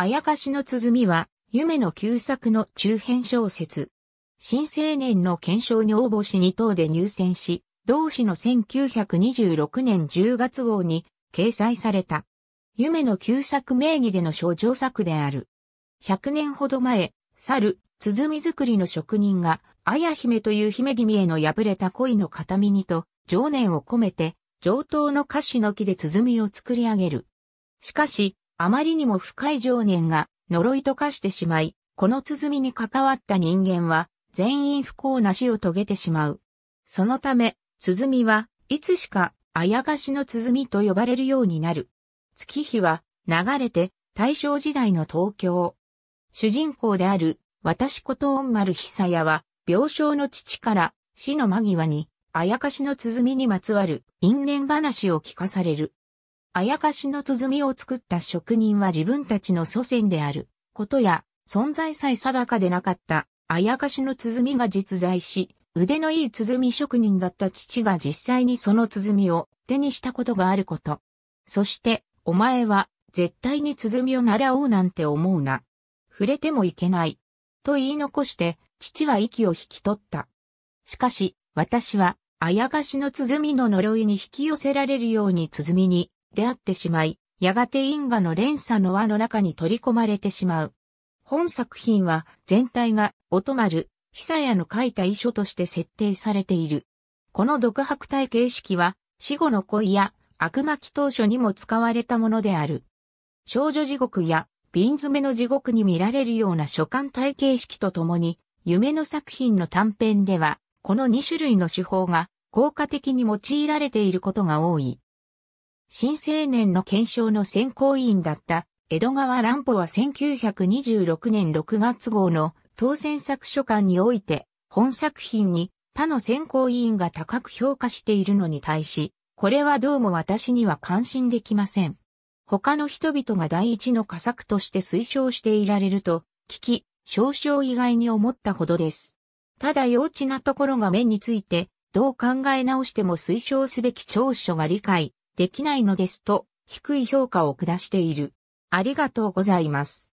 あやかしの鼓は、夢の旧作の中編小説。新青年の検証に応募し2等で入選し、同誌の1926年10月号に掲載された。夢の旧作名義での症状作である。100年ほど前、猿、鼓作りの職人が、綾姫という姫君への破れた恋の形見にと、情念を込めて、上等の歌詞の木で鼓を作り上げる。しかし、あまりにも深い情念が呪いと化してしまい、この鼓に関わった人間は、全員不幸な死を遂げてしまう。そのため、鼓はいつしか、あやがしの鼓と呼ばれるようになる。月日は流れて大正時代の東京。主人公である私こと恩丸久也は病床の父から死の間際にあやかしの鼓にまつわる因縁話を聞かされる。あやかしの鼓を作った職人は自分たちの祖先であることや存在さえ定かでなかったあやかしの鼓が実在し、腕のいい鼓職人だった父が実際にその鼓を手にしたことがあること。そしてお前は絶対に鼓を習おうなんて思うな。触れてもいけない。と言い残して、父は息を引き取った。しかし、私は、あやがしの鼓の呪いに引き寄せられるように鼓に出会ってしまい、やがて因果の連鎖の輪の中に取り込まれてしまう。本作品は全体が音丸、久屋の書いた遺書として設定されている。この独白体形式は死後の恋や悪魔期当初にも使われたものである。少女地獄や瓶詰めの地獄に見られるような書簡体系式とともに、夢の作品の短編では、この2種類の手法が効果的に用いられていることが多い。新青年の検証の選考委員だった江戸川乱歩は1926年6月号の当選作書簡において、本作品に他の選考委員が高く評価しているのに対し、これはどうも私には関心できません。他の人々が第一の佳作として推奨していられると、聞き、少々意外に思ったほどです。ただ幼稚なところが面について、どう考え直しても推奨すべき長所が理解できないのですと、低い評価を下している。ありがとうございます。